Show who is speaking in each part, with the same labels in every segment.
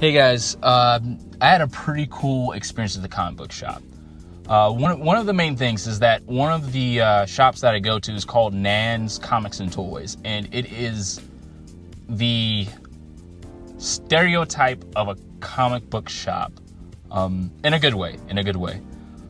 Speaker 1: Hey guys, um, I had a pretty cool experience at the comic book shop. Uh, one, one of the main things is that one of the uh, shops that I go to is called Nan's Comics and Toys, and it is the stereotype of a comic book shop um, in a good way, in a good way,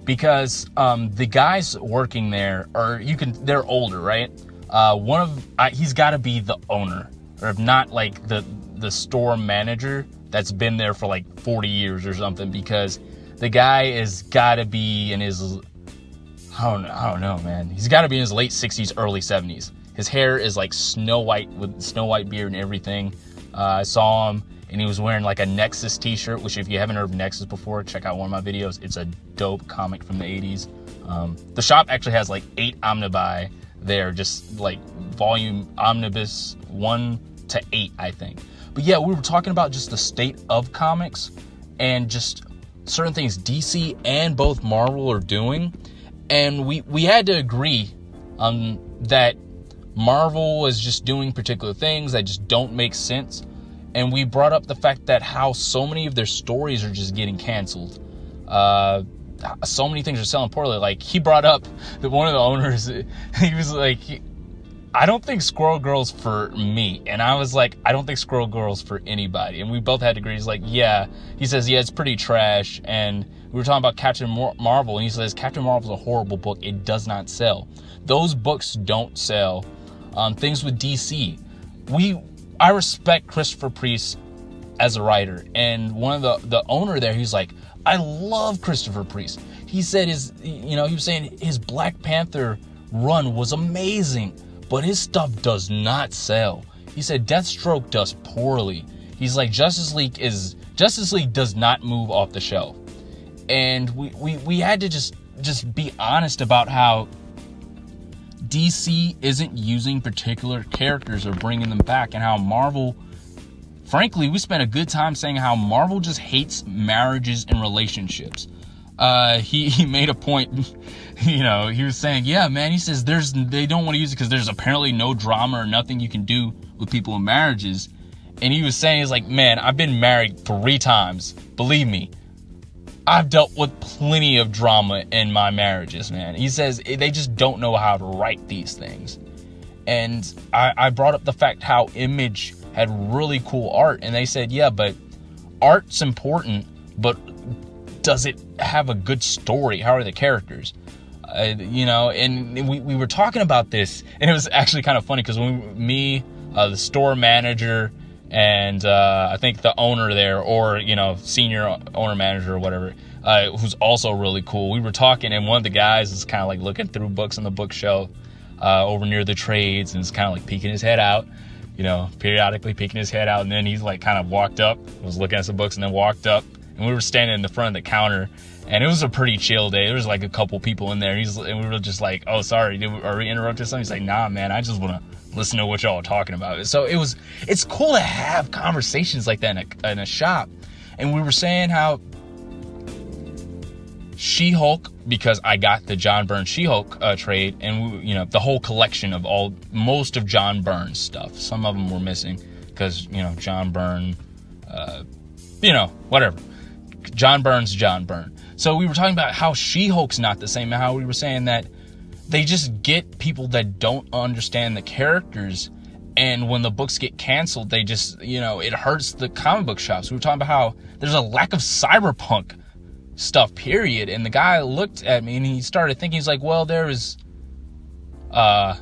Speaker 1: because um, the guys working there are you can they're older, right? Uh, one of uh, he's got to be the owner, or if not like the the store manager that's been there for like 40 years or something because the guy is got to be in his I don't I don't know, man. He's got to be in his late 60s, early 70s. His hair is like snow white with snow white beard and everything. Uh, I saw him and he was wearing like a Nexus t-shirt, which if you haven't heard of Nexus before, check out one of my videos. It's a dope comic from the 80s. Um, the shop actually has like eight omnibuy there, just like volume omnibus one to eight, I think. But yeah, we were talking about just the state of comics and just certain things DC and both Marvel are doing. And we, we had to agree um, that Marvel is just doing particular things that just don't make sense. And we brought up the fact that how so many of their stories are just getting canceled. Uh, so many things are selling poorly. Like he brought up that one of the owners, he was like, I don't think Squirrel Girl's for me. And I was like, I don't think Squirrel Girl's for anybody. And we both had. He's like, yeah. He says, yeah, it's pretty trash. And we were talking about Captain Marvel, and he says, Captain Marvel's a horrible book. It does not sell. Those books don't sell. Um, things with DC. We, I respect Christopher Priest as a writer. And one of the, the owner there, he's like, I love Christopher Priest. He said his, you know, he was saying his Black Panther run was amazing but his stuff does not sell. He said Deathstroke does poorly. He's like Justice League is Justice League does not move off the shelf. And we, we, we had to just just be honest about how DC isn't using particular characters or bringing them back and how Marvel frankly we spent a good time saying how Marvel just hates marriages and relationships uh, he, he made a point, you know, he was saying, yeah, man, he says there's, they don't want to use it because there's apparently no drama or nothing you can do with people in marriages. And he was saying, he's like, man, I've been married three times. Believe me, I've dealt with plenty of drama in my marriages, man. He says they just don't know how to write these things. And I, I brought up the fact how Image had really cool art. And they said, yeah, but art's important, but does it have a good story? How are the characters? Uh, you know, and we, we were talking about this, and it was actually kind of funny because when me, uh, the store manager, and uh, I think the owner there, or you know, senior owner manager or whatever, uh, who's also really cool. We were talking, and one of the guys is kind of like looking through books on the bookshelf uh, over near the trades, and is kind of like peeking his head out, you know, periodically peeking his head out, and then he's like kind of walked up, was looking at some books, and then walked up and we were standing in the front of the counter and it was a pretty chill day. There was like a couple people in there. He's and we were just like, "Oh, sorry, did we, are we interrupting something?" He's like, "Nah, man, I just want to listen to what y'all are talking about." So it was, it's cool to have conversations like that in a, in a shop. And we were saying how She-Hulk, because I got the John Byrne She-Hulk uh, trade, and we, you know the whole collection of all most of John Byrne's stuff. Some of them were missing because you know John Byrne, uh, you know whatever John Byrne's John Byrne. So we were talking about how She-Hulk's not the same, and how we were saying that they just get people that don't understand the characters and when the books get canceled they just you know it hurts the comic book shops we were talking about how there's a lack of cyberpunk stuff period and the guy looked at me and he started thinking he's like well there's uh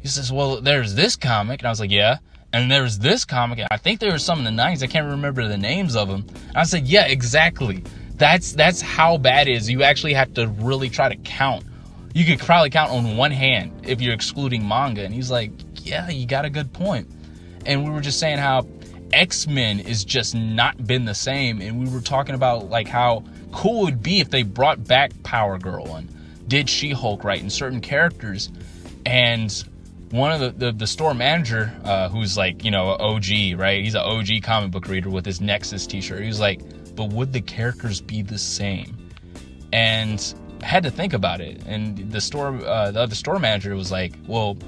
Speaker 1: he says well there's this comic and i was like yeah and there was this comic. I think there was some in the 90s. I can't remember the names of them. And I said, yeah, exactly. That's that's how bad it is. You actually have to really try to count. You could probably count on one hand if you're excluding manga. And he's like, yeah, you got a good point. And we were just saying how X-Men is just not been the same. And we were talking about like how cool it would be if they brought back Power Girl and did She-Hulk right and certain characters. And one of the, the, the store manager, uh, who's like, you know, OG, right? He's an OG comic book reader with his Nexus t shirt. He was like, but would the characters be the same? And I had to think about it. And the store, uh, the other store manager was like, well,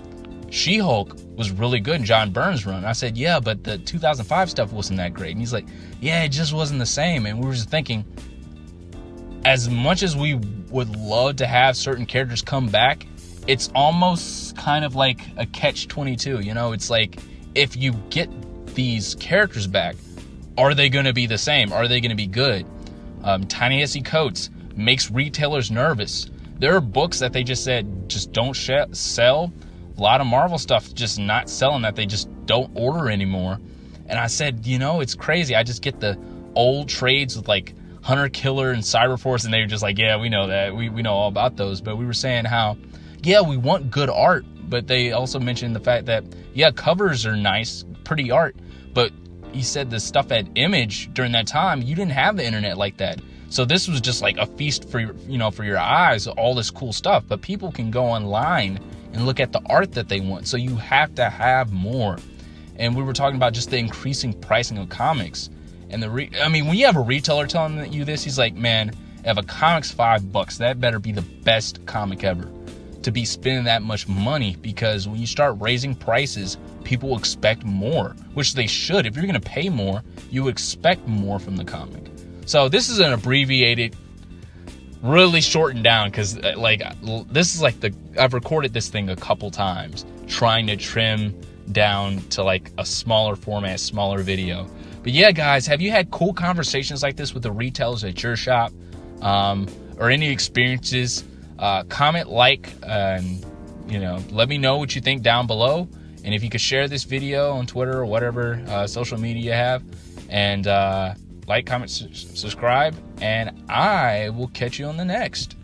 Speaker 1: She Hulk was really good in John Byrne's run. I said, yeah, but the 2005 stuff wasn't that great. And he's like, yeah, it just wasn't the same. And we were just thinking, as much as we would love to have certain characters come back, it's almost kind of like a catch 22. You know, it's like if you get these characters back, are they going to be the same? Are they going to be good? Um, Ta-Nehisi Coates makes retailers nervous. There are books that they just said just don't sh- sell. A lot of Marvel stuff just not selling that they just don't order anymore. And I said, you know, it's crazy. I just get the old trades with like Hunter Killer and Cyberforce, and they were just like, yeah, we know that. We, we know all about those. But we were saying how, yeah, we want good art, but they also mentioned the fact that, yeah, covers are nice, pretty art, but he said the stuff at Image during that time, you didn't have the internet like that. So this was just like a feast for you know for your eyes, all this cool stuff. But people can go online and look at the art that they want. So you have to have more. And we were talking about just the increasing pricing of comics. And the re- I mean, when you have a retailer telling you this, he's like, man, if a comic's five bucks, that better be the best comic ever. To be spending that much money because when you start raising prices, people expect more, which they should. If you're going to pay more, you expect more from the comic. So this is an abbreviated, really shortened down because uh, like this is like the I've recorded this thing a couple times trying to trim down to like a smaller format, smaller video. But yeah, guys, have you had cool conversations like this with the retailers at your shop, um, or any experiences? Uh, comment, like, and you know, let me know what you think down below. And if you could share this video on Twitter or whatever uh, social media you have, and uh, like, comment, subscribe, and I will catch you on the next.